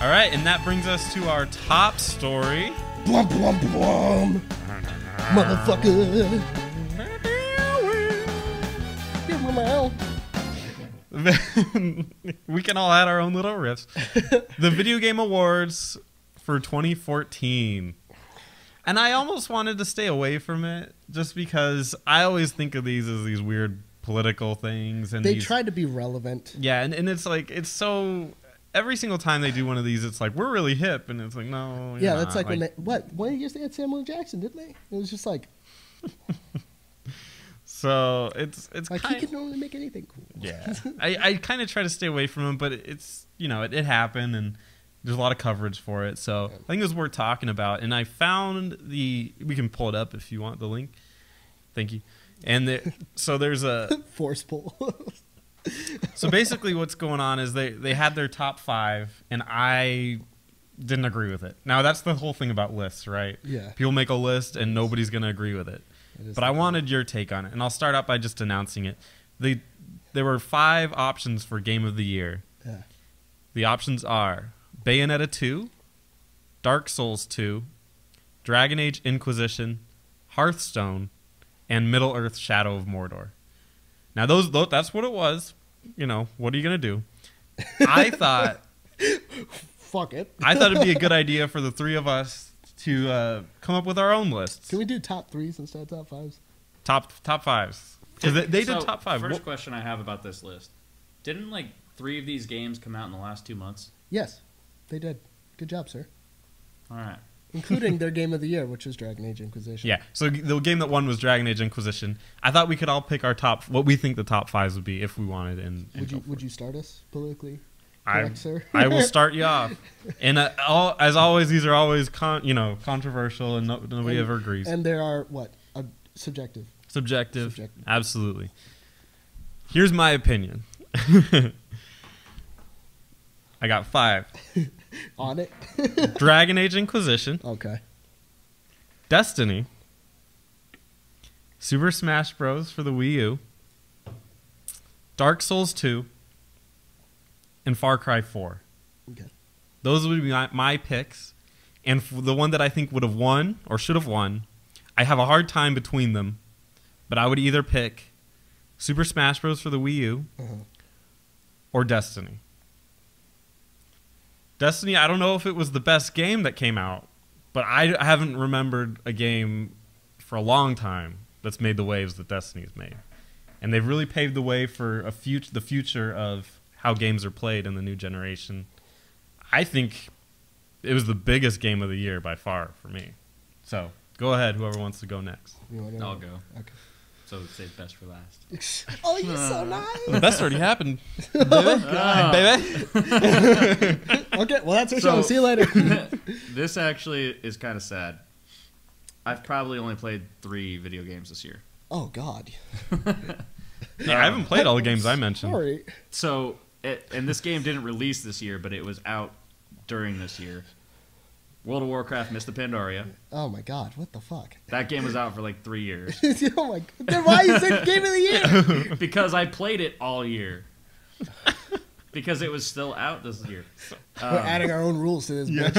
All right, and that brings us to our top story. Blum blum blum. Motherfucker. we can all add our own little riffs. the Video Game Awards for 2014. And I almost wanted to stay away from it just because I always think of these as these weird political things and They these, tried to be relevant. Yeah, and, and it's like it's so every single time they do one of these it's like we're really hip and it's like no. Yeah, that's not. like, when they what one years they had Samuel Jackson, didn't they? It was just like so it's it's like kind he can normally make anything cool. Yeah, I, I kind of try to stay away from him, but it's you know it, it happened and there's a lot of coverage for it, so I think it was worth talking about. And I found the we can pull it up if you want the link. Thank you. And the, so there's a Force pull. So basically what's going on is they they had their top five, and I didn't agree with it. Now that's the whole thing about lists, right? Yeah. People make a list and nobody's gonna agree with it. It But I wanted your take on it, and I'll start out by just announcing it. The there were five options for Game of the Year. Yeah. The options are Bayonetta 2, Dark Souls 2, Dragon Age Inquisition, Hearthstone, and Middle Earth: Shadow of Mordor. Now those tho- that's what it was. You know, what are you going to do? I thought Fuck it. I thought it'd be a good idea for the three of us to uh, come up with our own lists. Can we do top threes instead of top fives? top top fives. 'Cause they, they did top five. First What- question I have about this list: Didn't like three of these games come out in the last two months? Yes, they did. Good job, sir. All right. Including their game of the year, which was Dragon Age Inquisition. Yeah. So the game that won was Dragon Age Inquisition. I thought we could all pick our top, what we think the top fives would be if we wanted. And, and Would you would it. you start us politically I? I will start you off. And uh, all, as always, these are always con, you know controversial, and no, nobody And- ever agrees. And there are what uh, subjective. Subjective. Subjective. Absolutely. Here's my opinion. I got five: On it. Dragon Age Inquisition, Okay. Destiny, Super Smash Bros. for the Wii U, Dark Souls 2, and Far Cry 4. Okay. Those would be my, my picks. And the one that I think would have won or should have won, I have a hard time between them, but I would either pick Super Smash Bros. for the Wii U Uh-huh. or Destiny. Destiny, I don't know if it was the best game that came out, but I I haven't remembered a game for a long time that's made the waves that Destiny's made. And they've really paved the way for a fut- the future of how games are played in the new generation. I think it was the biggest game of the year by far for me. So go ahead, whoever wants to go next. You wanna- I'll go. Okay. So save best for last. oh, you're so uh, nice. The best already happened, Oh, baby. Okay, well that's our So- show. See you later. this actually is kind of sad. I've probably only played three video games this year. oh God. Yeah, I haven't played all the games I mentioned. Sorry. So, it, and this game didn't release this year, but it was out during this year. World of Warcraft: Mist of Pandaria. Oh my God. What the fuck? That game was out for like three years oh my. Then why you said game of the year? because I played it all year. Because it was still out this year. We're Um, adding our own rules to this. bitch.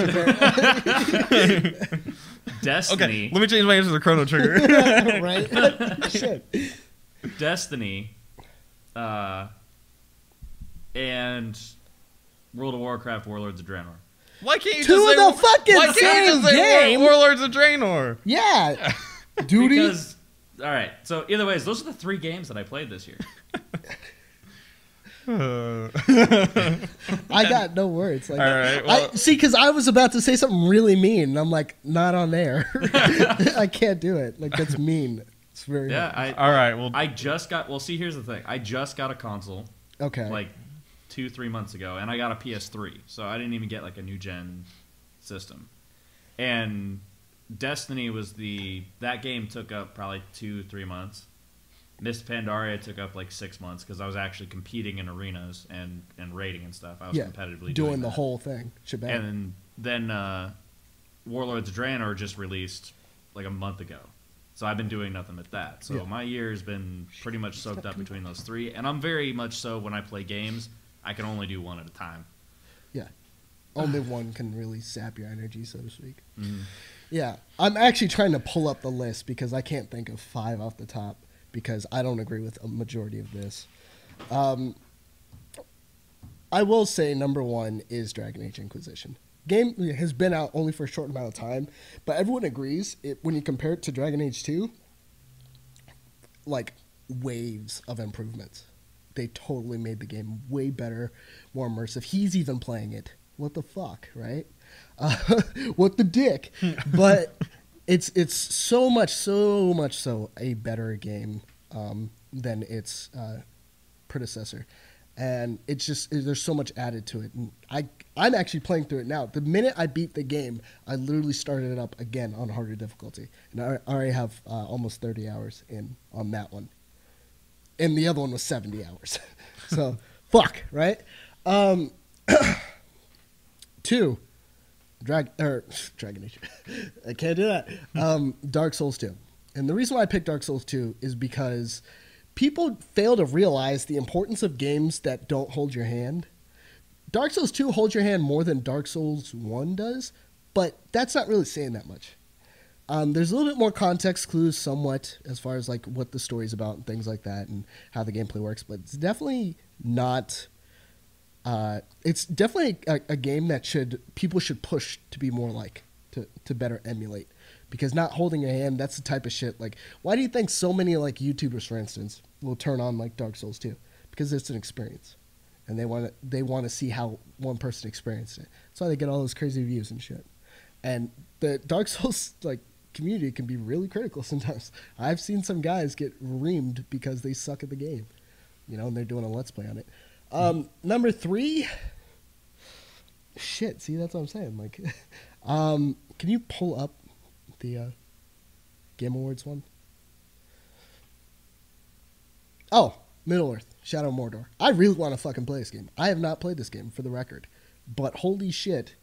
Destiny. Okay, let me change my answer to Chrono Trigger. right? Shit. Destiny, uh, and World of Warcraft: Warlords of Draenor. Why can't you Two just of say, the fucking why can't you just say game. Warlords of Draenor? Yeah. Duty. Because, all right. So, either ways, those are the three games that I played this year. I got no words. Like, All right, well- I, see, because I was about to say something really mean, and I'm like, not on there. I can't do it. Like that's mean. It's very Yeah, I, all right, well, I just got. Well, see, here's the thing. I just got a console okay. like two, three months ago, and I got a PS3, so I didn't even get like a new gen system. And Destiny was the that game took up probably two, three months. Miss Pandaria took up like six months because I was actually competing in arenas and and rating and stuff. I was yeah, competitively doing the that. whole thing. Shebang. And then uh, Warlords of Draenor just released like a month ago. So I've been doing nothing but that. So Yeah. my year has been pretty much soaked up between those three. And I'm very much so when I play games, I can only do one at a time. yeah. only one can really sap your energy, so to speak. Mhm. Yeah, I'm actually trying to pull up the list because I can't think of five off the top because I don't agree with a majority of this. Um, I will say number one is Dragon Age Inquisition. Game has been out only for a short amount of time, but everyone agrees it when you compare it to Dragon Age Two. Like waves of improvements. They totally made the game way better, more immersive. He's even playing it. What the fuck, right? Uh, what the dick? but it's it's so much, so much so a better game um, than its uh, predecessor, and it's just there's so much added to it. And I I'm actually playing through it now. The minute I beat the game, I literally started it up again on harder difficulty, and I already have uh, almost 30 hours in on that one, and the other one was 70 hours. so fuck right. Um, two, drag or Dragon Age. I can't do that. Um, Dark Souls two, and the reason why I picked Dark Souls two is because people fail to realize the importance of games that don't hold your hand. Dark Souls 2 holds your hand more than Dark Souls 1 does, but that's not really saying that much. Um, there's a little bit more context clues, somewhat, as far as like what the story's about and things like that, and how the gameplay works. But it's definitely not. Uh, it's definitely a, a game that should people should push to be more like to to better emulate, because not holding your hand that's the type of shit. Like, why do you think so many like YouTubers, for instance, will turn on like Dark Souls 2? Because it's an experience and they want to they want to see how one person experienced it. That's why they get all those crazy views and shit. And the Dark Souls like community can be really critical sometimes. I've seen some guys get reamed because they suck at the game, you know, and they're doing a let's play on it. Um, number three, shit. See, that's what I'm saying. Like, um, can you pull up the uh, Game Awards one? Oh, Middle Earth, Shadow of Mordor. I really want to fucking play this game. I have not played this game for the record, but holy shit,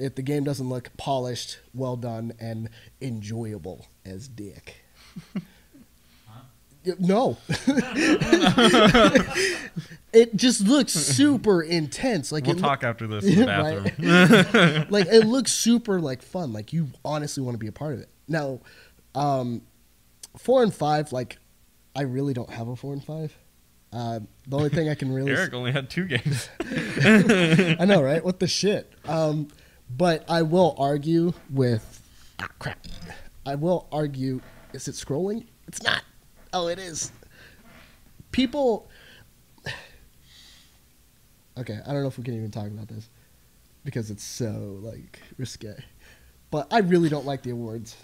if the game doesn't look polished, well done, and enjoyable as dick. No. it just looks super intense. Like we'll talk after this in the Right. bathroom. like it looks super like fun. Like you honestly want to be a part of it. Now, um, four and five, like I really don't have a four and five. Uh, the only thing I can really Eric only had two games. I know, right? What the shit? Um, but I will argue with ah, crap. I will argue. Is it scrolling? It's not. Oh, it is. People. Okay, I don't know if we can even talk about this because it's so like risque. But I really don't like the awards.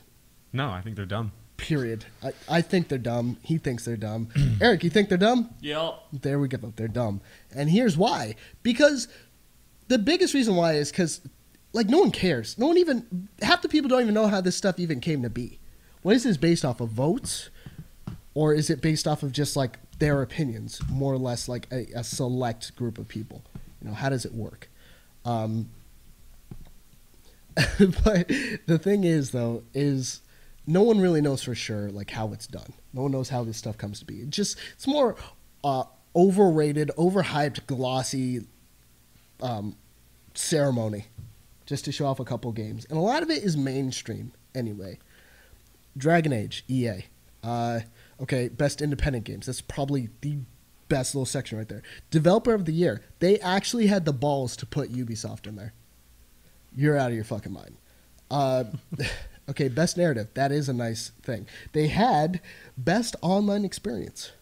No, I think they're dumb. Period. I, I think they're dumb. He thinks they're dumb. Eric, you think they're dumb? Yep. There we go. They're dumb. And here's why. Because the biggest reason why is because, like, no one cares. No one even, half the people don't even know how this stuff even came to be. What is this based off of votes? Or is it based off of just, like, their opinions? More or less like a, a select group of people. You know, how does it work? Um, but the thing is, though, is no one really knows for sure like how it's done. No one knows how this stuff comes to be. It just it's more uh, overrated, overhyped, glossy um, ceremony just to show off a couple games, and a lot of it is mainstream anyway. Dragon Age, EA. Uh, okay, best independent games. That's probably the best little section right there. Developer of the year. They actually had the balls to put Ubisoft in there. You're out of your fucking mind. Uh, okay, best narrative. That is a nice thing. They had best online experience,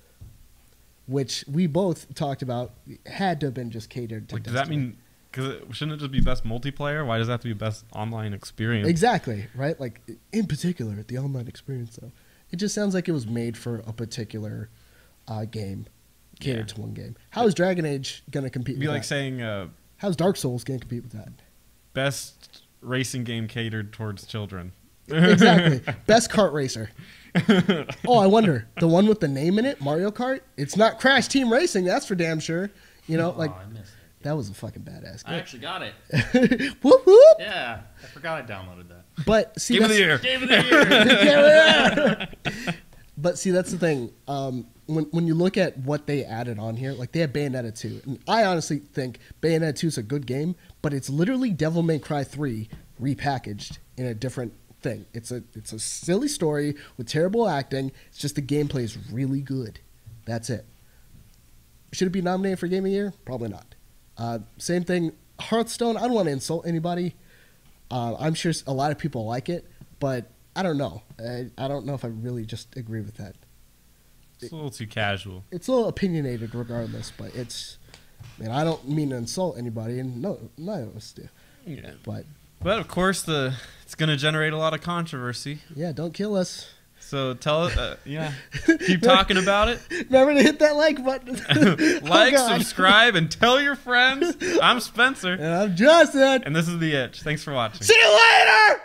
which we both talked about. Had to have been just catered to. Like, does that mean? Because shouldn't it just be best multiplayer? Why does that have to be best online experience? exactly right? Like in particular, the online experience though, it just sounds like it was made for a particular uh, game, catered Yeah. to one game. How is Dragon Age gonna compete? It'd be like that? saying uh, How's Dark Souls gonna compete with that? best racing game catered towards children. exactly. Best kart racer. oh, I wonder the one with the name in it, Mario Kart. It's not Crash Team Racing. That's for damn sure. You know, like oh, I missed it. That was a fucking badass I actually got it. whoop whoop. Yeah, I forgot I downloaded that. But see, Game of the that's- year. Game of the year. but see, that's the thing. Um, when when you look at what they added on here, like they have Bayonetta 2, and I honestly think Bayonetta 2 is a good game, but it's literally Devil May Cry 3 repackaged in a different thing. It's a it's a silly story with terrible acting. It's just the gameplay is really good. That's it. Should it be nominated for Game of the Year? Probably not. Uh, same thing. Hearthstone. I don't want to insult anybody. Uh, I'm sure a lot of people like it, but I don't know. I, I don't know if I really just agree with that. It's a little too casual. It's a little opinionated, regardless. But it's. I I don't mean to insult anybody, and no, none of us do. Yeah. But But of course, the it's going to generate a lot of controversy. yeah, don't kill us. So tell it, uh, yeah, keep talking about it. Remember to hit that like button. like, Oh, subscribe, and tell your friends. I'm Spencer, And I'm Justin. and this is the Itch. Thanks for watching. See you later.